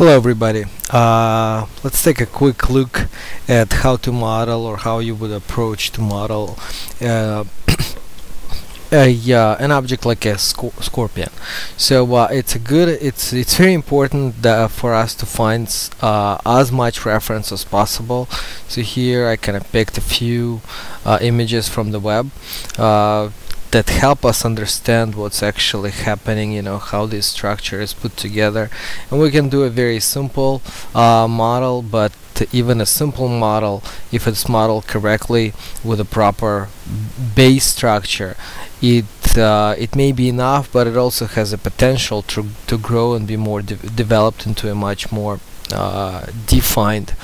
Hello everybody. Uh, let's take a quick look at how to model or how you would approach to model uh, a, uh, an object like a scor scorpion. So uh, it's a good. It's it's very important for us to find uh, as much reference as possible. So here I kind of picked a few uh, images from the web that help us understand what's actually happening you know how this structure is put together. And we can do a very simple uh, model but even a simple model if it's modeled correctly with a proper base structure it uh, it may be enough but it also has a potential to, to grow and be more de developed into a much more defined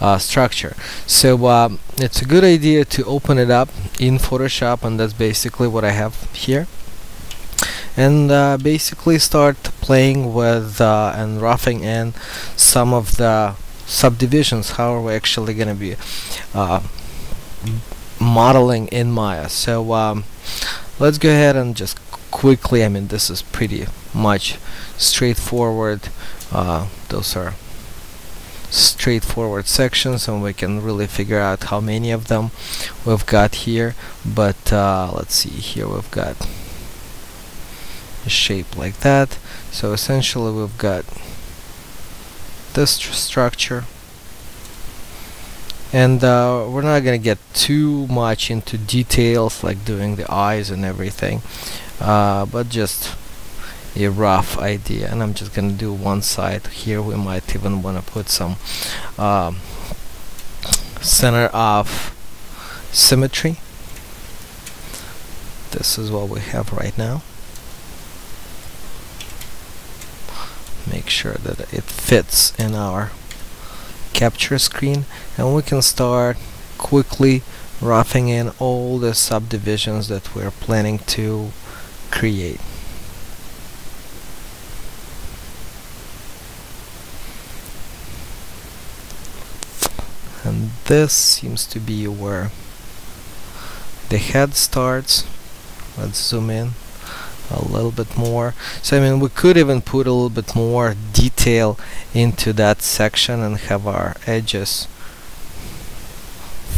uh, structure. So um, it's a good idea to open it up in Photoshop and that's basically what I have here. And uh, basically start playing with uh, and roughing in some of the subdivisions how are we actually going to be uh, modeling in Maya. So um, let's go ahead and just quickly I mean this is pretty much straightforward uh, those are straightforward sections and we can really figure out how many of them we've got here. But uh, let's see here we've got a shape like that. So essentially we've got this structure. And uh, we're not gonna get too much into details like doing the eyes and everything uh, but just a rough idea and I'm just gonna do one side. Here we might even want to put some um, center of symmetry. This is what we have right now. Make sure that it fits in our capture screen and we can start quickly roughing in all the subdivisions that we're planning to create and this seems to be where the head starts. Let's zoom in a little bit more. So I mean we could even put a little bit more detail into that section and have our edges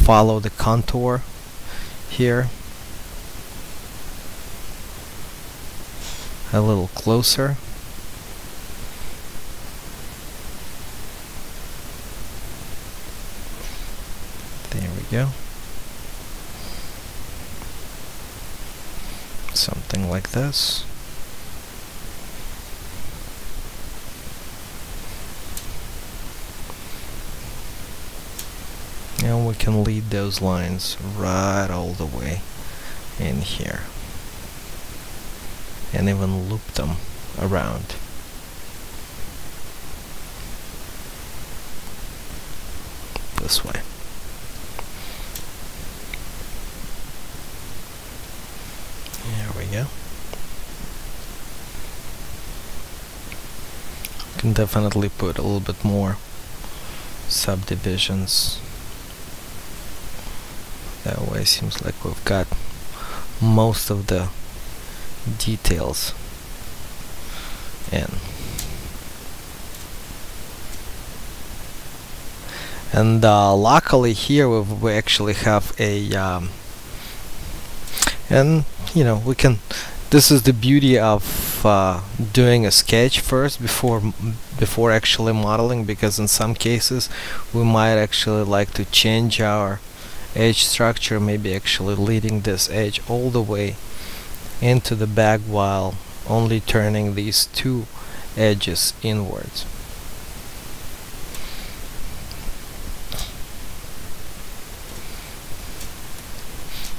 follow the contour here. A little closer There we go. Something like this. And we can lead those lines right all the way in here. And even loop them around. This way. Go. Can definitely put a little bit more subdivisions. That way seems like we've got most of the details in. And uh, luckily here we actually have a um, and you know we can this is the beauty of uh, doing a sketch first before before actually modeling because in some cases we might actually like to change our edge structure maybe actually leading this edge all the way into the back while only turning these two edges inwards.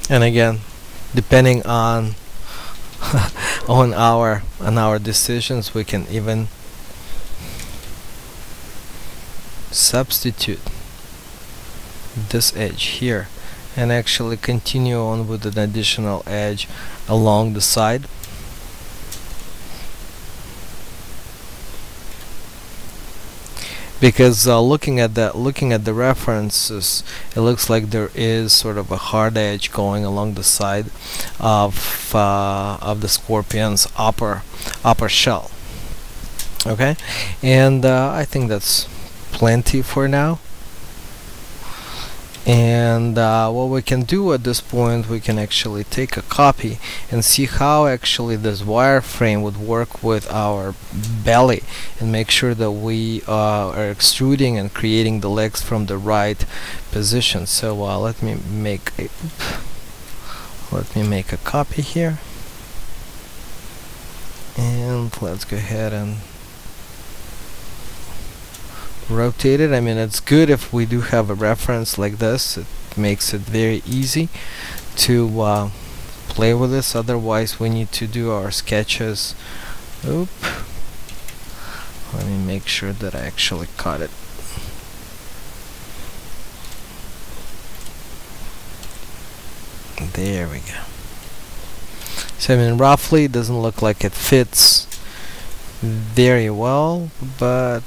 And again depending on on our on our decisions we can even substitute this edge here and actually continue on with an additional edge along the side because uh, looking at that looking at the references it looks like there is sort of a hard edge going along the side of uh, of the scorpion's upper upper shell. Okay? And uh, I think that's plenty for now and uh, what we can do at this point we can actually take a copy and see how actually this wireframe would work with our belly and make sure that we uh, are extruding and creating the legs from the right position. So uh, let me make a let me make a copy here. And let's go ahead and rotate it I mean it's good if we do have a reference like this. It makes it very easy to uh, play with this. Otherwise we need to do our sketches. Oop. Let me make sure that I actually cut it. There we go. So I mean roughly it doesn't look like it fits very well but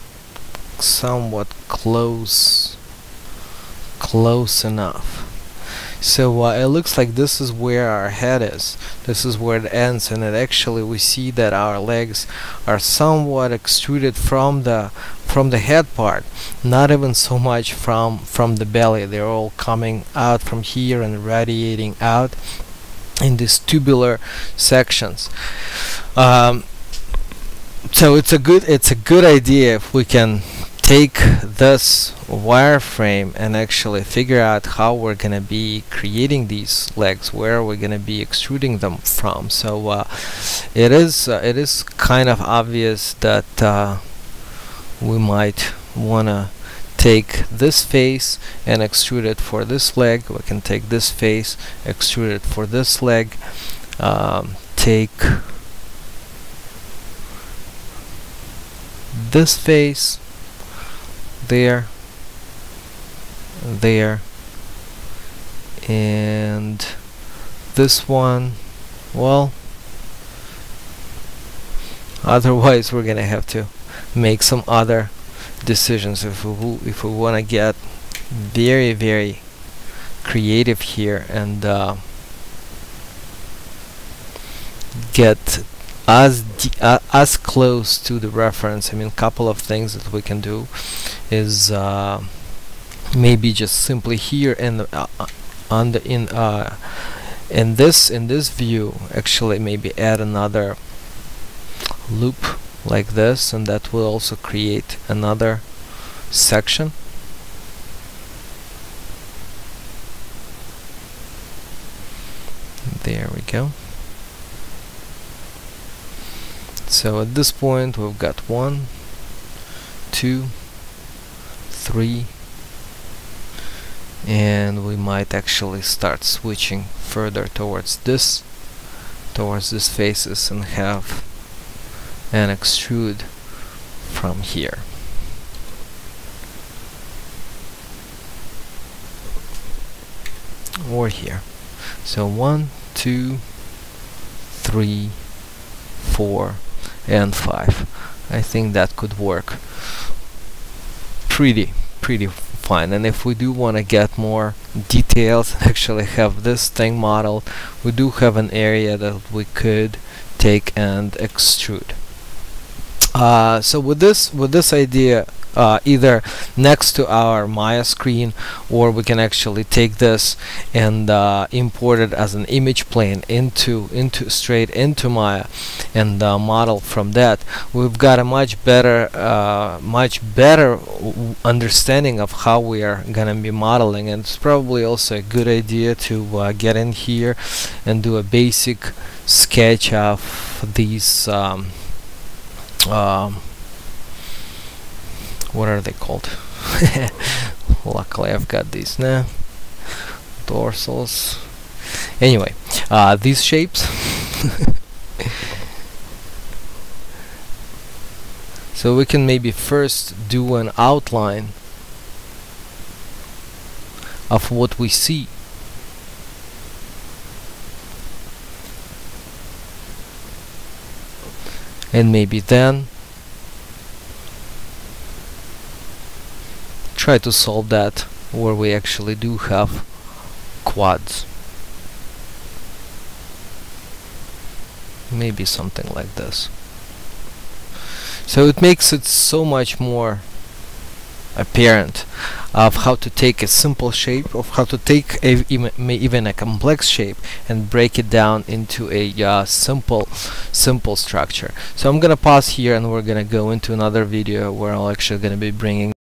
somewhat close close enough. So uh, it looks like this is where our head is. This is where it ends and it actually we see that our legs are somewhat extruded from the from the head part. Not even so much from from the belly. They're all coming out from here and radiating out in these tubular sections. Um, so it's a good it's a good idea if we can take this wireframe and actually figure out how we're gonna be creating these legs where we're gonna be extruding them from. So uh, it is uh, it is kind of obvious that uh, we might wanna take this face and extrude it for this leg. We can take this face extrude it for this leg um, take this face there there and this one well otherwise we're gonna have to make some other decisions if we if we want to get very very creative here and uh, get as uh, as close to the reference I mean a couple of things that we can do is uh, maybe just simply here the uh, uh, on the in uh, in this in this view actually maybe add another loop like this and that will also create another section. There we go so at this point. We've got one two three and we might actually start switching further towards this towards these faces and have an extrude from here. Or here. So one two three four and 5 I think that could work pretty pretty fine. And if we do want to get more details actually have this thing modeled we do have an area that we could take and extrude. Uh, so with this with this idea uh, either next to our Maya screen or we can actually take this and uh, import it as an image plane into into straight into Maya and uh, model from that. We've got a much better uh, much better understanding of how we are gonna be modeling and it's probably also a good idea to uh, get in here and do a basic sketch of these um, um, what are they called? Luckily I've got these now dorsals. Anyway uh, these shapes. So we can maybe first do an outline of what we see. And maybe then try to solve that where we actually do have quads. Maybe something like this. So it makes it so much more apparent of how to take a simple shape of how to take a, even, a complex shape and break it down into a uh, simple simple structure. So I'm gonna pause here and we're gonna go into another video where I'm actually gonna be bringing